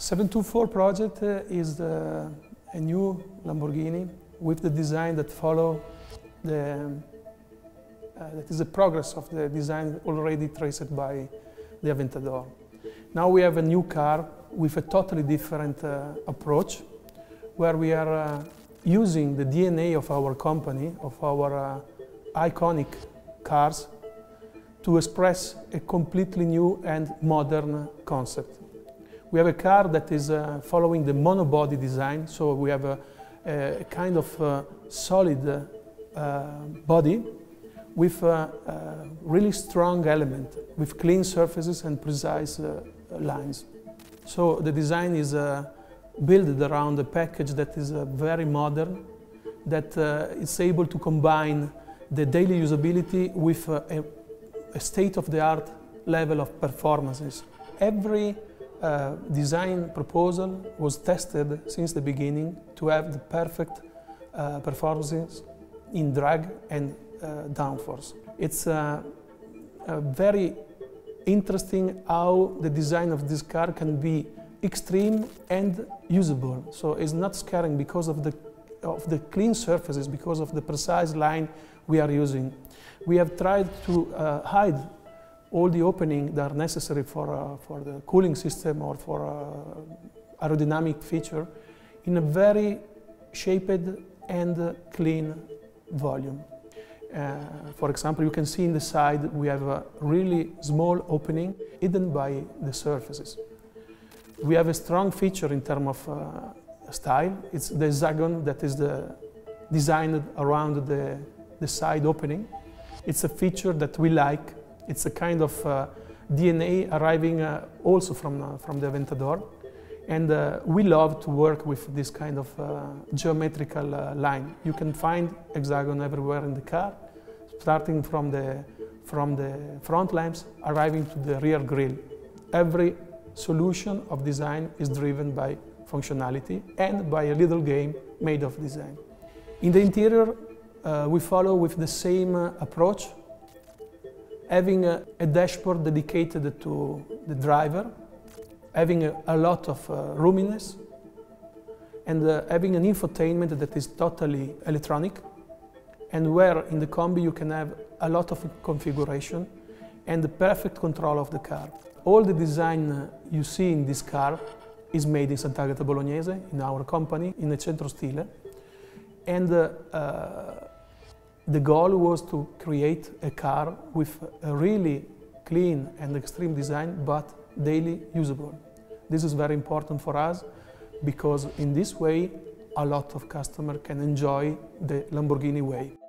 724 project uh, is the, a new Lamborghini with the design that follow the uh, that is the progress of the design already traced by the Aventador. Now we have a new car with a totally different uh, approach where we are uh, using the DNA of our company, of our uh, iconic cars to express a completely new and modern concept. We have a car that is uh, following the monobody design, so we have a, a kind of uh, solid uh, body with a, a, really strong element, with clean surfaces and precise uh, lines. So the design is uh, built around a package that is uh, very modern, that is able to combine the daily usability with a, a state-of-the-art level of performances. Every uh, design proposal was tested since the beginning to have the perfect uh, performances in drag and uh, downforce. It's uh, very interesting how the design of this car can be extreme and usable. So it's not scaring because of the, of the clean surfaces, because of the precise line we are using. We have tried to uh, hide all the openings that are necessary for, uh, for the cooling system or for uh, aerodynamic feature in a very shaped and clean volume. Uh, for example, you can see in the side we have a really small opening hidden by the surfaces. We have a strong feature in terms of uh, style. It's the hexagon that is the, designed around the, the side opening. It's a feature that we like. It's a kind of uh, DNA arriving uh, also from, uh, from the Aventador. And we love to work with this kind of geometrical line. You can find hexagon everywhere in the car, starting from the, from the front lamps, arriving to the rear grille. Every solution of design is driven by functionality and by a little game made of design. In the interior, uh, we follow with the same uh, approach, having a, a, dashboard dedicated to the driver having a, a lot of uh, roominess and uh, having an infotainment that is totally electronic and where in the combi you can have a lot of configuration and the perfect control of the car. All the design uh, you see in this car is made in Sant'Agata Bolognese, in our company, in the Centro Stile. And uh, uh, the goal was to create a car with a really clean and extreme design, but daily usable. This is very important for us because in this way a lot of customers can enjoy the Lamborghini way.